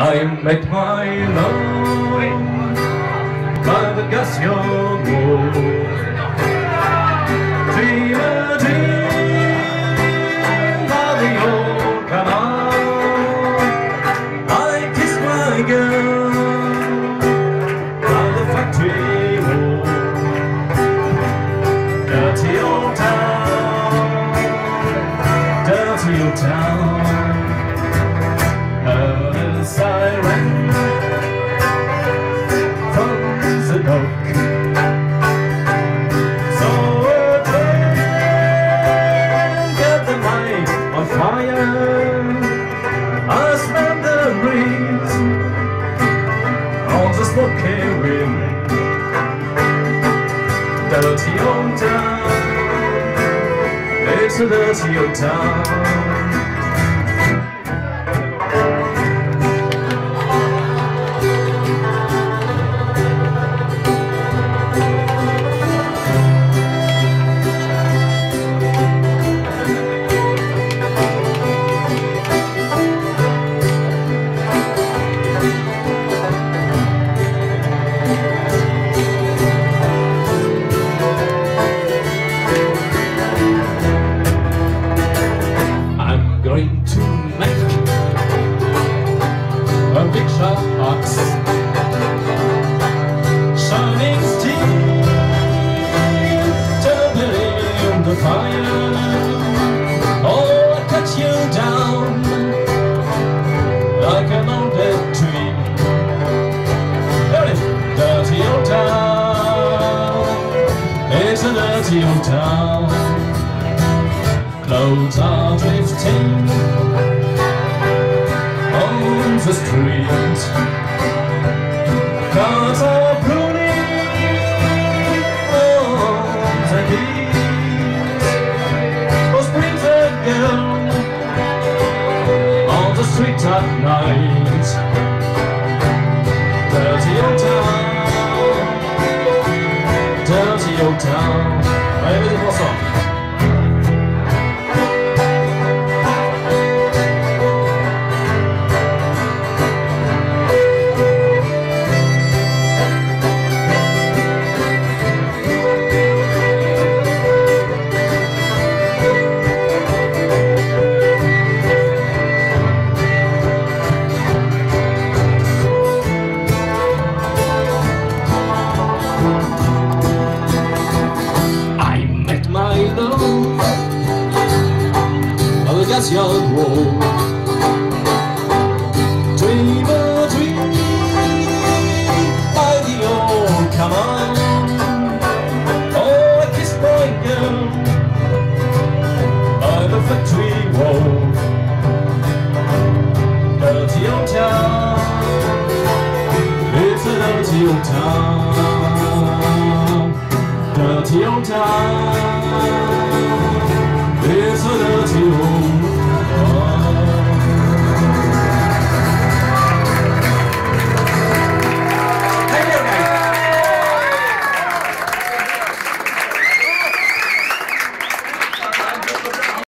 I met my love by the Gassion Wall. By the old canal. I kissed my girl by the factory wall. Dirty old town, dirty old town. Dirty old town, it's a dirty old town. Town it's a dirty old town Clothes are drifting on the street. Cars are pruning on the heat. Oh, springs again on the street at night. Dirty old town dirty old town. It's a dirty old